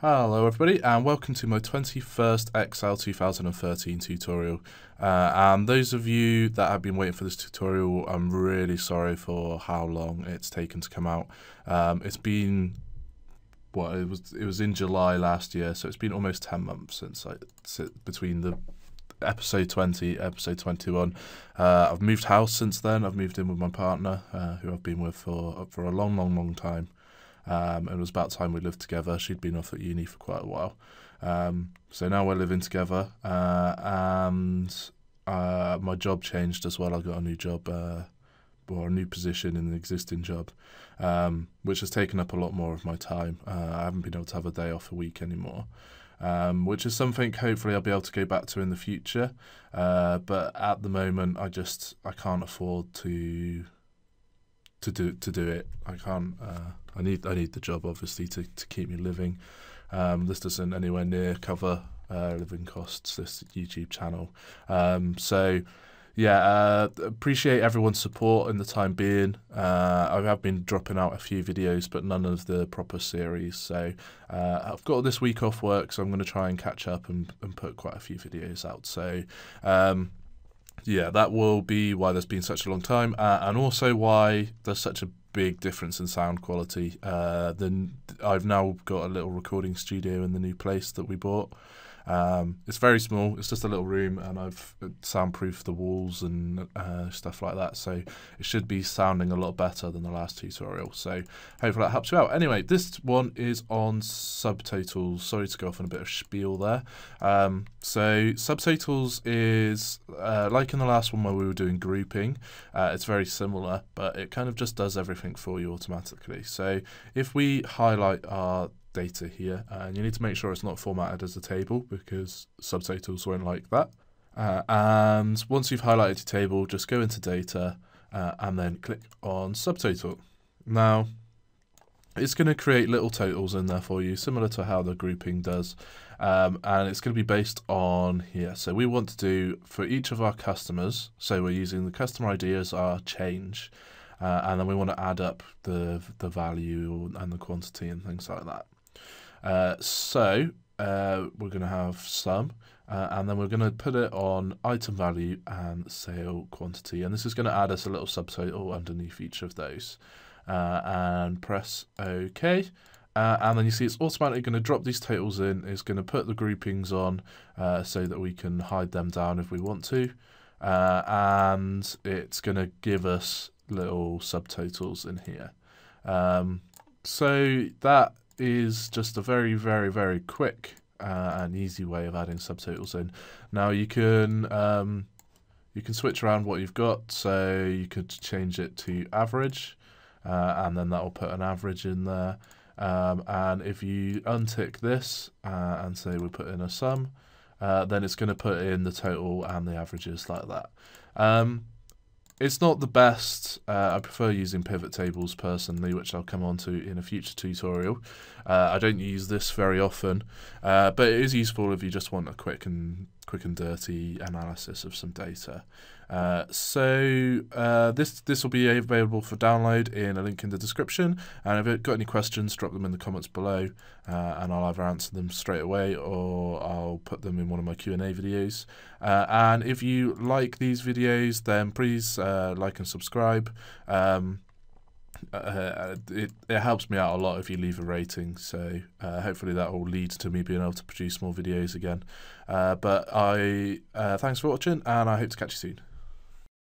Hello everybody and welcome to my 21st Excel 2013 tutorial. Uh, and those of you that have been waiting for this tutorial, I'm really sorry for how long it's taken to come out. Um, it's been, what, it was it was in July last year, so it's been almost 10 months since I, between the episode 20, episode 21. Uh, I've moved house since then, I've moved in with my partner, uh, who I've been with for, for a long, long, long time. Um, it was about time we lived together. She'd been off at uni for quite a while. Um, so now we're living together, uh, and uh, my job changed as well. I got a new job, uh, or a new position in an existing job, um, which has taken up a lot more of my time. Uh, I haven't been able to have a day off a week anymore. Um, which is something hopefully I'll be able to go back to in the future. Uh, but at the moment, I just I can't afford to to do to do it. I can't. Uh, I need I need the job obviously to, to keep me living. Um, this doesn't anywhere near cover uh, living costs. This YouTube channel. Um, so yeah, uh, appreciate everyone's support in the time being. Uh, I have been dropping out a few videos, but none of the proper series. So uh, I've got this week off work, so I'm going to try and catch up and, and put quite a few videos out. So um, yeah, that will be why there's been such a long time, uh, and also why there's such a big difference in sound quality. Uh, then I've now got a little recording studio in the new place that we bought. Um, it's very small. It's just a little room, and I've soundproofed the walls and uh, stuff like that. So it should be sounding a lot better than the last tutorial. So hopefully that helps you out. Anyway, this one is on subtotals. Sorry to go off on a bit of spiel there. Um, so subtotals is uh, like in the last one where we were doing grouping. Uh, it's very similar, but it kind of just does everything for you automatically. So if we highlight our data here and you need to make sure it's not formatted as a table because subtotals won't like that. Uh, and once you've highlighted your table, just go into data uh, and then click on subtotal. Now, it's going to create little totals in there for you, similar to how the grouping does. Um, and it's going to be based on here. So we want to do for each of our customers, so we're using the customer ID as our change, uh, and then we want to add up the the value and the quantity and things like that. Uh, so uh, we're going to have sum, uh, and then we're going to put it on item value and sale quantity. And this is going to add us a little subtotal underneath each of those. Uh, and press OK. Uh, and then you see it's automatically going to drop these totals in. It's going to put the groupings on uh, so that we can hide them down if we want to. and it's going to give us little subtotals in here. Um, so that is just a very, very, very quick uh, and easy way of adding subtotals in. Now you can um, you can switch around what you've got, so you could change it to average, uh, and then that will put an average in there. Um, and if you untick this uh, and say we put in a sum, uh, then it's going to put in the total and the averages like that. Um, it's not the best. Uh, I prefer using pivot tables personally, which I'll come on to in a future tutorial. Uh, I don't use this very often, uh, but it is useful if you just want a quick and quick and dirty analysis of some data. Uh, so uh, this this will be available for download in a link in the description. And if you've got any questions, drop them in the comments below, uh, and I'll either answer them straight away or I'll put them in one of my Q and A videos. Uh, and if you like these videos, then please uh, like and subscribe. Um, uh, it, it helps me out a lot if you leave a rating. So uh, hopefully that will lead to me being able to produce more videos again. Uh, but I thanks for watching, and I hope to catch you soon.